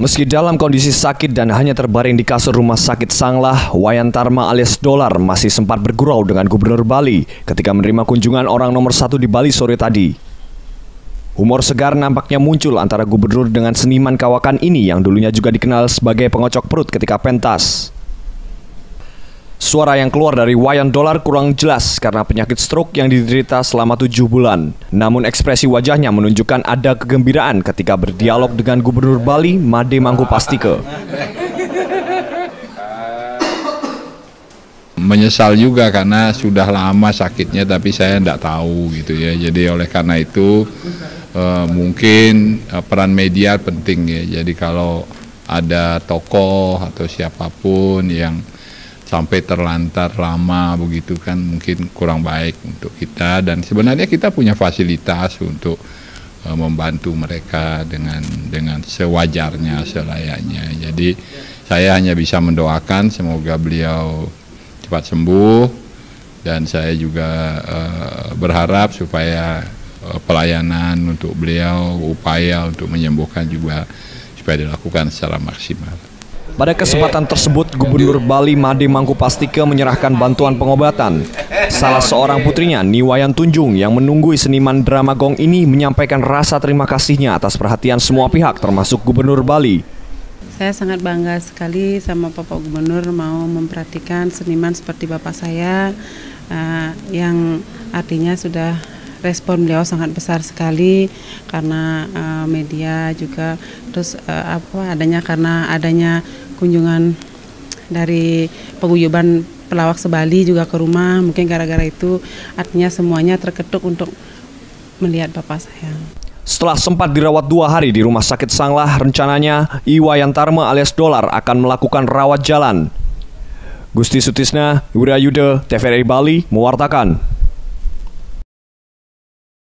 Meski dalam kondisi sakit dan hanya terbaring di kasur rumah sakit Sanglah, Wayan Tarma alias Dolar masih sempat bergurau dengan Gubernur Bali ketika menerima kunjungan orang nomor satu di Bali sore tadi. Humor segar nampaknya muncul antara gubernur dengan seniman kawakan ini yang dulunya juga dikenal sebagai pengocok perut ketika pentas. Suara yang keluar dari Wayan Dolar kurang jelas karena penyakit stroke yang diderita selama tujuh bulan. Namun ekspresi wajahnya menunjukkan ada kegembiraan ketika berdialog dengan Gubernur Bali, Made Mangkupastike. Menyesal juga karena sudah lama sakitnya tapi saya tidak tahu gitu ya. Jadi oleh karena itu uh, mungkin uh, peran media penting ya. Jadi kalau ada tokoh atau siapa pun yang sampai terlantar lama begitu kan mungkin kurang baik untuk kita. Dan sebenarnya kita punya fasilitas untuk uh, membantu mereka dengan dengan sewajarnya selayaknya. Jadi saya hanya bisa mendoakan semoga beliau cepat sembuh. Dan saya juga uh, berharap supaya uh, pelayanan untuk beliau upaya untuk menyembuhkan juga supaya dilakukan secara maksimal. Pada kesempatan tersebut, Gubernur Bali Made Mangkupastike menyerahkan bantuan pengobatan. Salah seorang putrinya, Niwayan Tunjung, yang menunggui seniman drama gong ini menyampaikan rasa terima kasihnya atas perhatian semua pihak, termasuk Gubernur Bali. Saya sangat bangga sekali sama Bapak Gubernur mau memperhatikan seniman seperti Bapak saya, uh, yang artinya sudah respon beliau sangat besar sekali karena uh, media juga terus uh, apa adanya karena adanya kunjungan dari peguyuban pelawak sebali juga ke rumah mungkin gara-gara itu artinya semuanya terketuk untuk melihat bapak saya. Setelah sempat dirawat dua hari di rumah sakit Sanglah, rencananya Iwayan Tarma alias Dolar akan melakukan rawat jalan. Gusti Sutisna, Yuda Yuda, TVRI Bali, mewartakan.